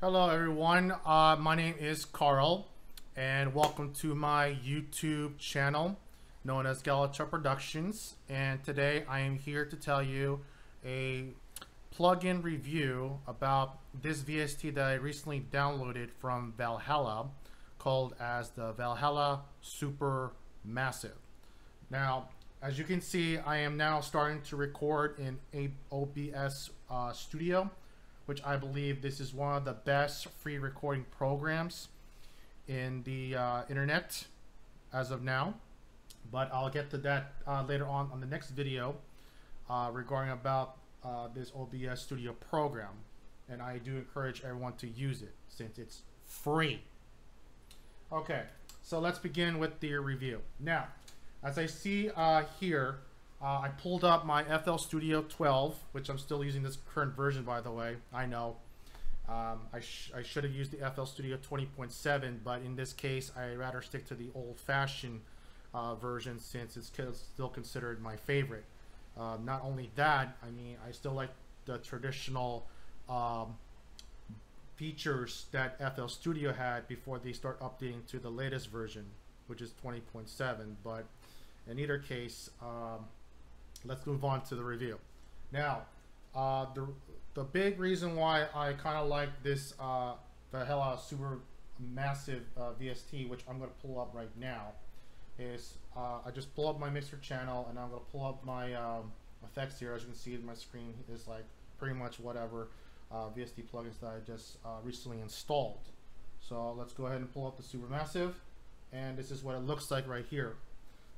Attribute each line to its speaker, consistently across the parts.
Speaker 1: Hello everyone, uh, my name is Carl and welcome to my YouTube channel known as Galatra Productions. And today I am here to tell you a plugin review about this VST that I recently downloaded from Valhalla called as the Valhalla Super Massive. Now as you can see I am now starting to record in OBS uh, Studio which I believe this is one of the best free recording programs in the uh, internet as of now. But I'll get to that uh, later on on the next video uh, regarding about uh, this OBS Studio program. And I do encourage everyone to use it since it's free. Okay, so let's begin with the review. Now, as I see uh, here, uh, I pulled up my FL Studio 12, which I'm still using this current version, by the way. I know. Um, I, sh I should have used the FL Studio 20.7, but in this case, I rather stick to the old-fashioned uh, version since it's still considered my favorite. Uh, not only that, I mean, I still like the traditional um, features that FL Studio had before they start updating to the latest version, which is 20.7. But in either case, um, let's move on to the review. Now, uh, the, the big reason why I kind of like this uh, Valhalla Super Massive uh, VST, which I'm going to pull up right now, is uh, I just pull up my mixer channel and I'm going to pull up my um, effects here. As you can see, my screen is like pretty much whatever uh, VST plugins that I just uh, recently installed. So let's go ahead and pull up the Super Massive, and this is what it looks like right here.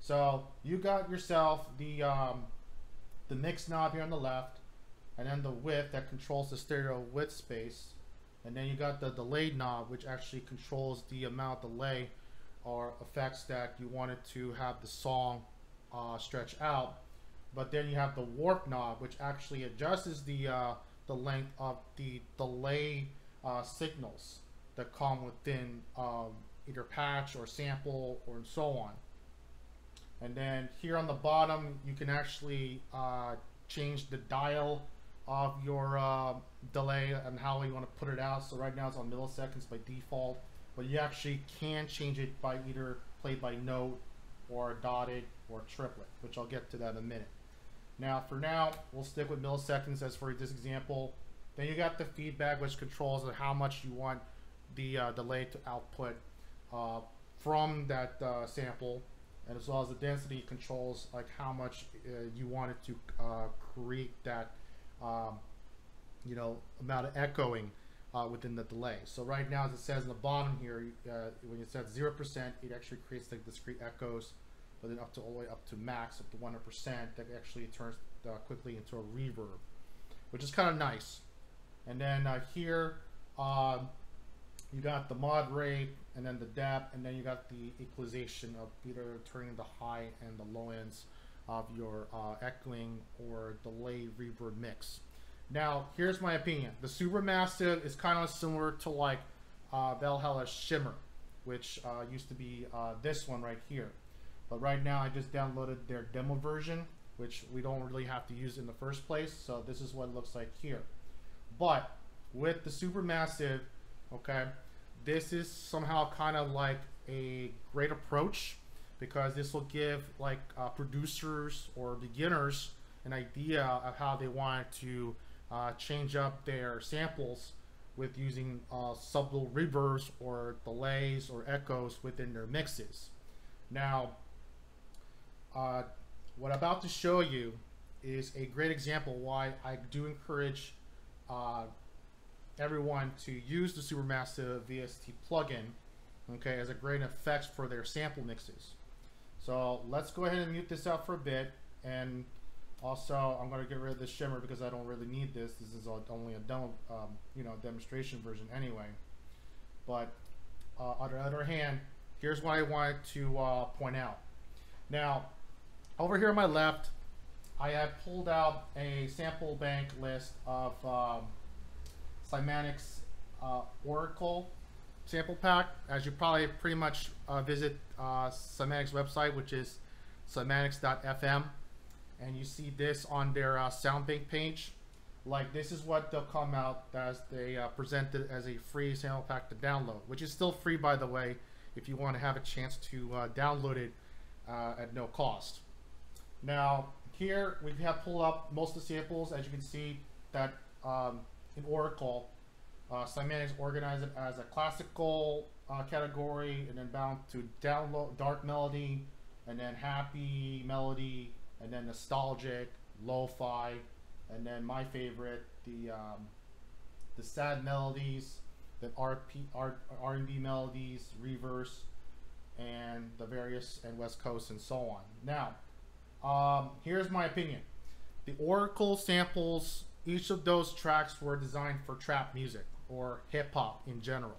Speaker 1: So you got yourself the um, the mix knob here on the left, and then the width that controls the stereo width space, and then you got the delay knob which actually controls the amount of delay or effects that you wanted to have the song uh, stretch out. But then you have the warp knob which actually adjusts the uh, the length of the delay uh, signals that come within um, either patch or sample or so on. And then here on the bottom, you can actually uh, change the dial of your uh, delay and how you want to put it out. So right now it's on milliseconds by default, but you actually can change it by either played by note or dotted or triplet, which I'll get to that in a minute. Now for now, we'll stick with milliseconds as for this example. Then you got the feedback, which controls how much you want the uh, delay to output uh, from that uh, sample and as well as the density controls like how much uh, you want it to uh, create that um, you know amount of echoing uh, within the delay. So right now, as it says in the bottom here, uh, when it says zero percent, it actually creates like discrete echoes, but then up to all the way up to max, up to one hundred percent, that actually turns uh, quickly into a reverb, which is kind of nice. And then uh, here, um, you got the mod rate and then the depth and then you got the equalization of either turning the high and the low ends of your uh, echoing or delay reverb mix. Now, here's my opinion. The Supermassive is kind of similar to like uh, Valhalla Shimmer, which uh, used to be uh, this one right here. But right now I just downloaded their demo version, which we don't really have to use in the first place. So this is what it looks like here. But with the Supermassive, okay, this is somehow kind of like a great approach because this will give like uh, producers or beginners an idea of how they want to uh, change up their samples with using uh, subtle reverbs or delays or echoes within their mixes. Now, uh, what I'm about to show you is a great example why I do encourage uh, everyone to use the Supermassive VST plugin, okay, as a great effect for their sample mixes. So let's go ahead and mute this out for a bit, and also I'm going to get rid of this shimmer because I don't really need this. This is only a demo, um, you know, demonstration version anyway. But uh, on the other hand, here's what I wanted to uh, point out. Now, over here on my left, I have pulled out a sample bank list of um, Cymatics uh, Oracle sample pack. As you probably pretty much uh, visit uh, website, which is cymatics.fm, and you see this on their uh, SoundBank page. like this is what they'll come out as they uh, present it as a free sample pack to download, which is still free by the way, if you want to have a chance to uh, download it uh, at no cost. Now here we have pulled up most of the samples, as you can see that um, in Oracle, uh, Cymatics organized it as a classical uh, category and then bound to download dark melody and then happy melody and then nostalgic, lo-fi, and then my favorite, the um, the sad melodies, the RP, R, R&B melodies, reverse, and the various and West Coast and so on. Now, um, here's my opinion. The Oracle samples, each of those tracks were designed for trap music or hip hop in general.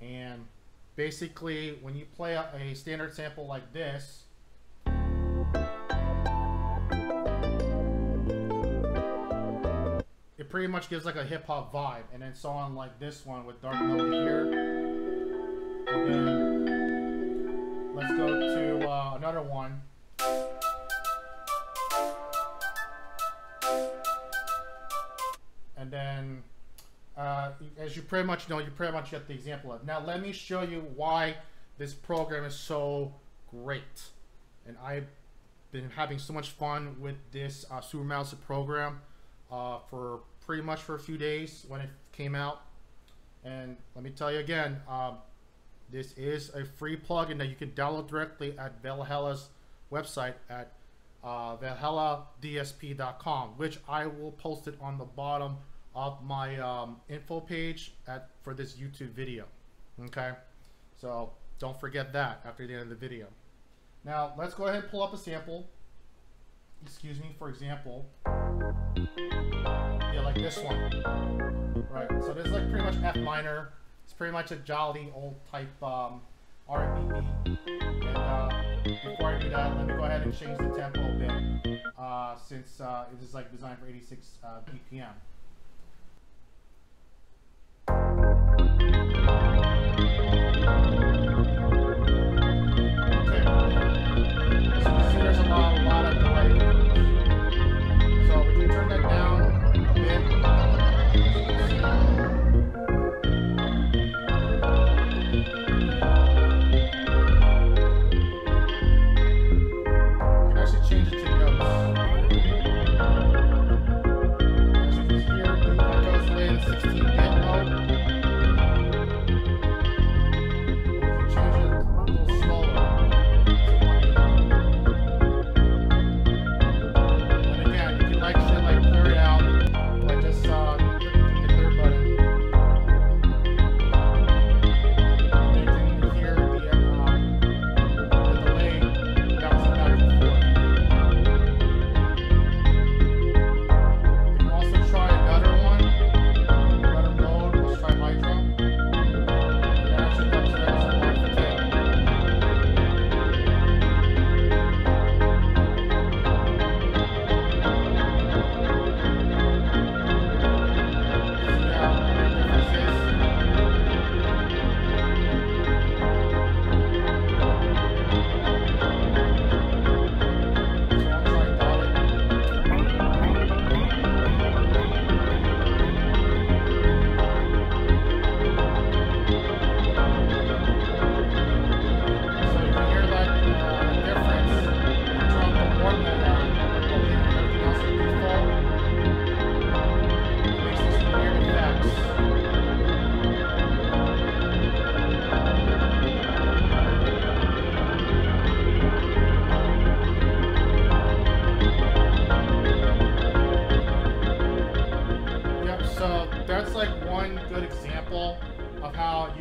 Speaker 1: And basically, when you play a, a standard sample like this, it pretty much gives like a hip hop vibe. And then song like this one with Dark Melody here. And then let's go to uh, another one. And then, uh, as you pretty much know, you pretty much get the example of. Now let me show you why this program is so great. And I've been having so much fun with this uh, Supermassive program uh, for pretty much for a few days when it came out. And let me tell you again, um, this is a free plugin that you can download directly at Valhalla's website at uh, valhalladsp.com, which I will post it on the bottom of my um, info page at for this YouTube video. Okay, so don't forget that after the end of the video. Now let's go ahead and pull up a sample. Excuse me, for example. Yeah, like this one. Right, so this is like pretty much F minor. It's pretty much a jolly old type um, R&B And uh, before I do that, let me go ahead and change the tempo a bit, uh, since uh, it is like designed for 86 uh, Música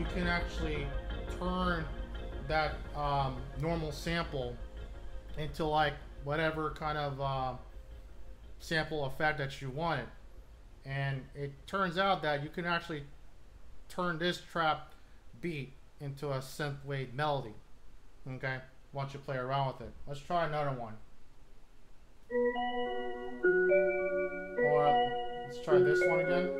Speaker 1: BPM. can actually turn that um, normal sample into like whatever kind of uh, sample effect that you wanted. And it turns out that you can actually turn this trap beat into a synthwave melody. Okay, once you play around with it. Let's try another one. Or let's try this one again.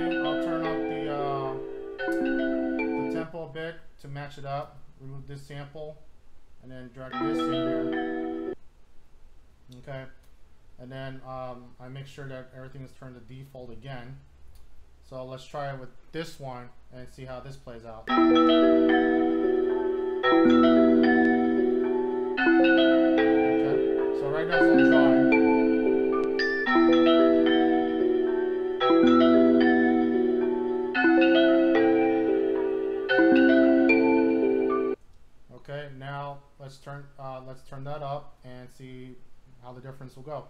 Speaker 1: I'll turn up the, uh, the tempo a bit to match it up. Remove this sample and then drag this in here. Okay, and then um, I make sure that everything is turned to default again. So let's try it with this one and see how this plays out. Okay, so right now it's on drawing. Let's turn uh, let's turn that up and see how the difference will go.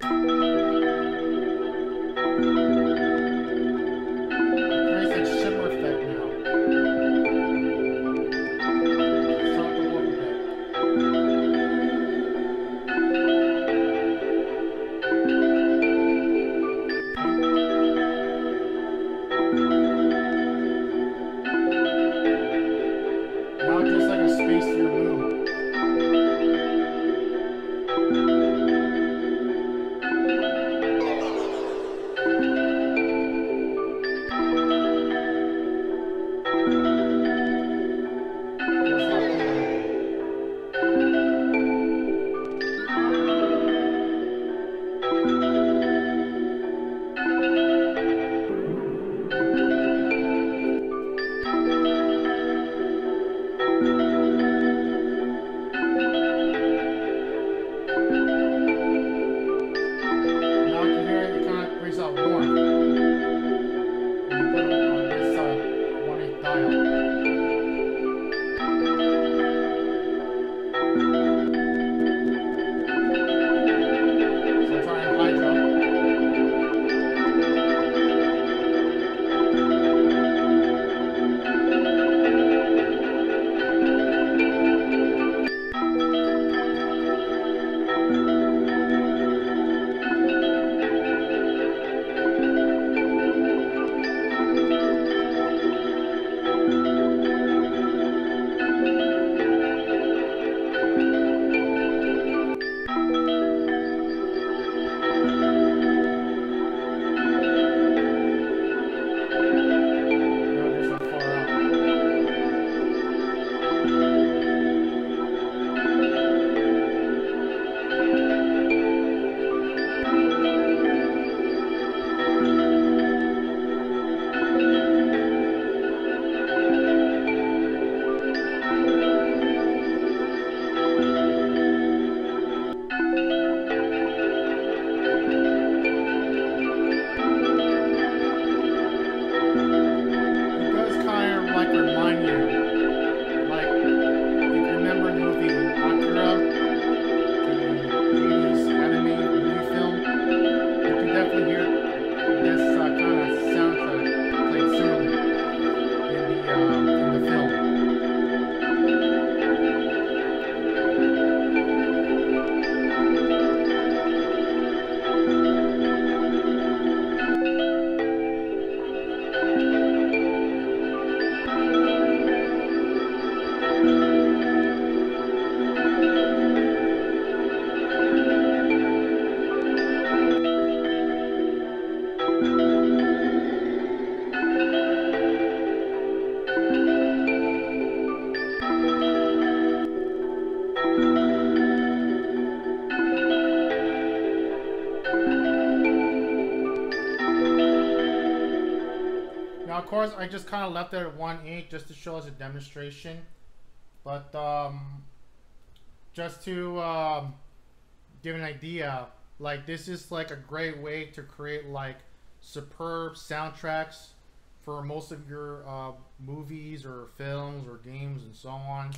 Speaker 1: I just kind of left it at 1.8 just to show as a demonstration. But um, just to um, give an idea, like this is like a great way to create like superb soundtracks for most of your uh, movies or films or games and so on.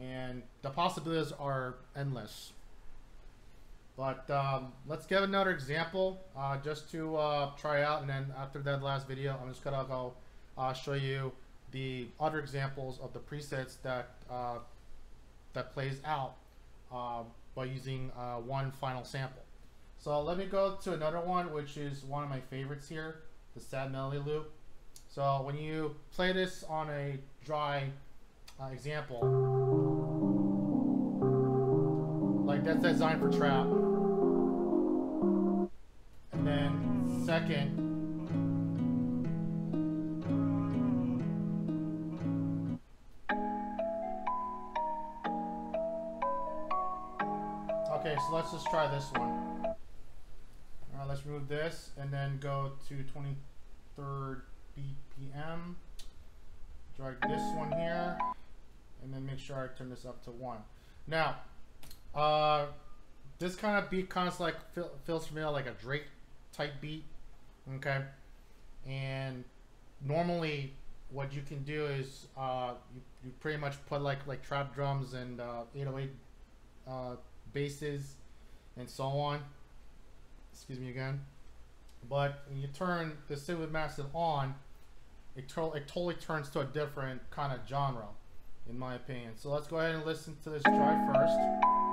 Speaker 1: And the possibilities are endless. But um, let's give another example uh, just to uh, try out. And then after that last video, I'm just going to go uh, show you the other examples of the presets that uh, that plays out uh, by using uh, one final sample. So let me go to another one, which is one of my favorites here, the sad melody loop. So when you play this on a dry uh, example, like that's designed for trap. And then second, let's just try this one. All right, let's remove this and then go to 23rd BPM. Drag this one here and then make sure I turn this up to one. Now, uh, this kind of beat kind of like feels familiar like a Drake type beat, okay? And normally what you can do is uh, you, you pretty much put like like trap drums and uh, 808 uh, basses and so on. Excuse me again. But when you turn the Supermassive on, it, to it totally turns to a different kind of genre, in my opinion. So let's go ahead and listen to this drive first.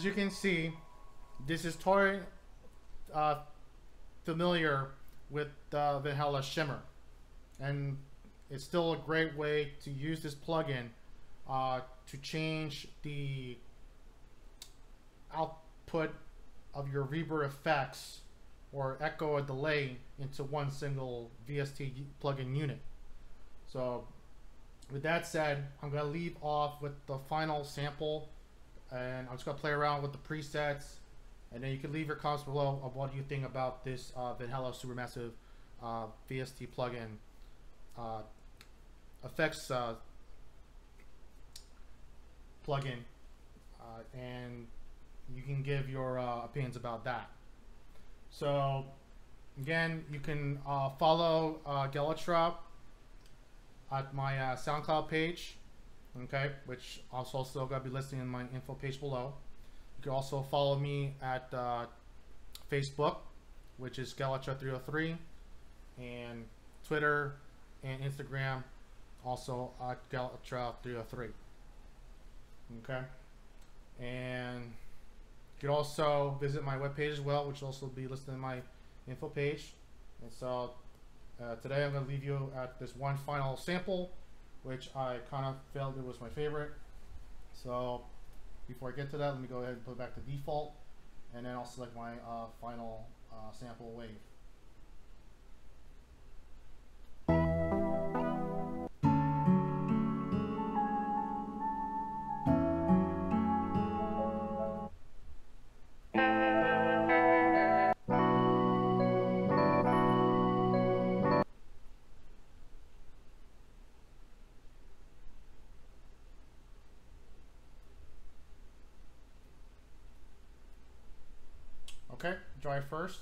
Speaker 1: As you can see, this is totally uh, familiar with the Valhalla Shimmer. And it's still a great way to use this plugin uh, to change the output of your reverb effects or echo or delay into one single VST plugin unit. So with that said, I'm going to leave off with the final sample and I'm just gonna play around with the presets. And then you can leave your comments below of what you think about this uh, Valhalla Supermassive uh, VST plugin uh, effects uh, plugin. Uh, and you can give your uh, opinions about that. So again you can uh, follow uh, Galatra at my SoundCloud page okay, which also also gonna be listing in my info page below. You can also follow me at uh, Facebook, which is Galatra303, and Twitter and Instagram, also at Galatra303. Okay, and you can also visit my webpage as well, which will also be listed in my info page. And so uh, today I'm going to leave you at this one final sample, which I kind of felt it was my favorite. So before I get to that, let me go ahead and put back to default, and then I'll select my uh, final uh, sample wave. July 1st.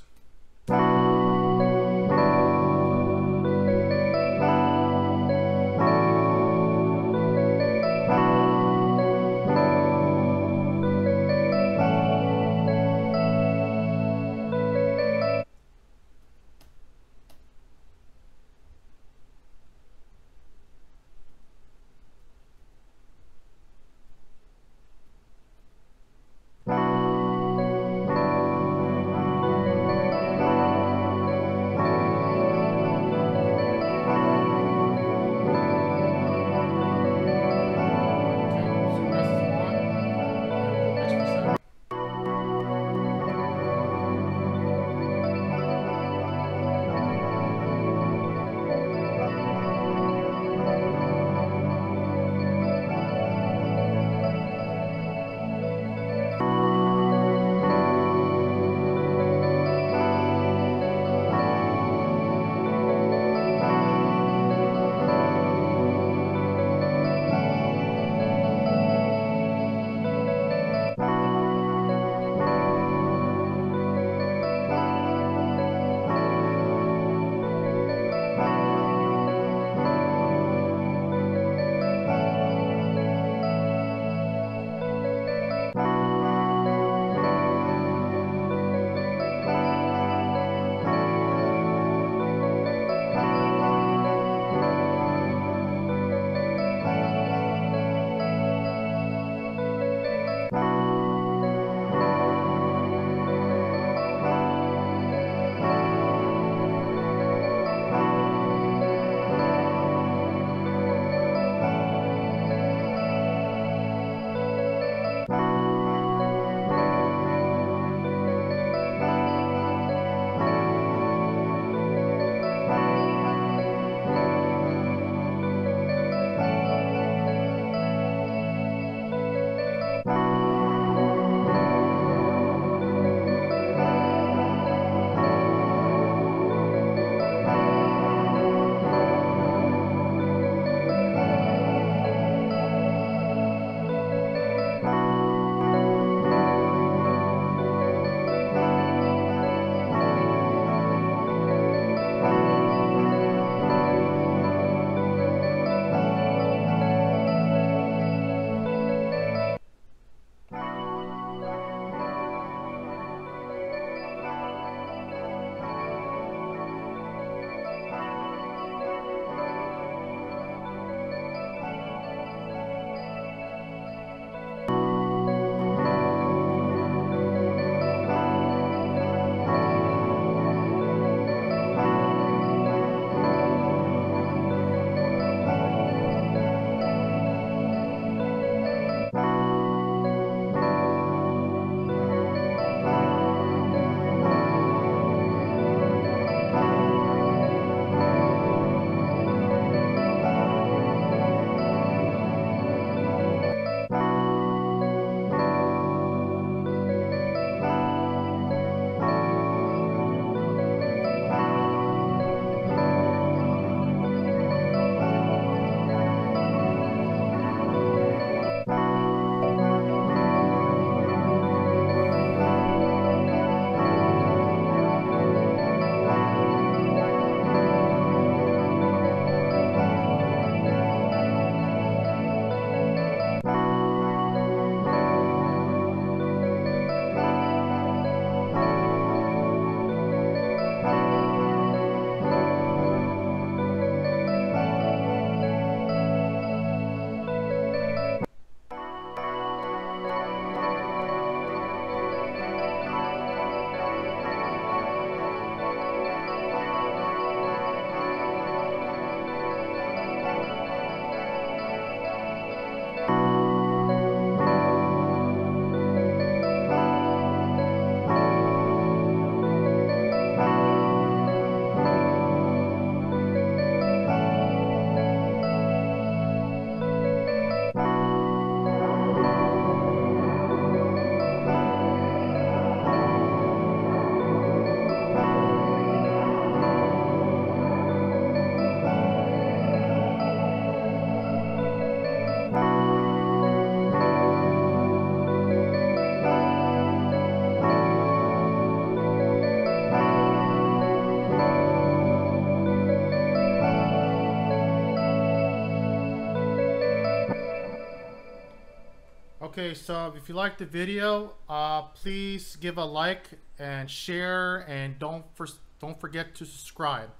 Speaker 1: Okay, so if you like the video, uh, please give a like and share, and don't for, don't forget to subscribe.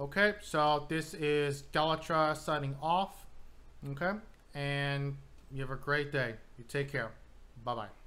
Speaker 1: Okay, so this is Galatra signing off. Okay, and you have a great day. You take care. Bye bye.